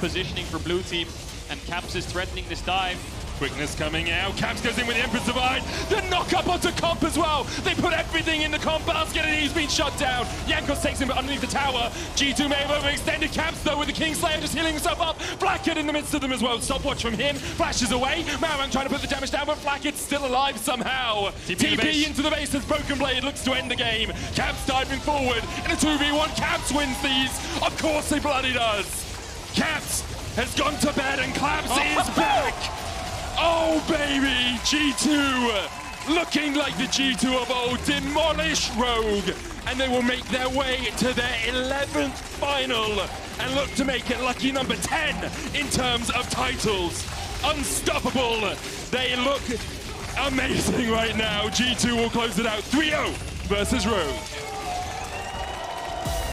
positioning for blue team, and Caps is threatening this dive. Quickness coming out. Caps goes in with the Empress Divine. The knock up onto Comp as well. They put everything in the Comp basket and he's been shut down. Jankos takes him underneath the tower. G2 may have overextended Caps though with the Kingslayer just healing himself up. Blackhead in the midst of them as well. Stopwatch from him. Flashes away. Malrang trying to put the damage down, but Blackhead's still alive somehow. TP, TP into the base as Broken Blade looks to end the game. Caps diving forward in a 2v1. Caps wins these. Of course he bloody does. Caps has gone to bed and Claps is back. Oh baby, G2 looking like the G2 of old, demolish Rogue, and they will make their way to their 11th final and look to make it lucky number 10 in terms of titles. Unstoppable. They look amazing right now. G2 will close it out 3-0 versus Rogue.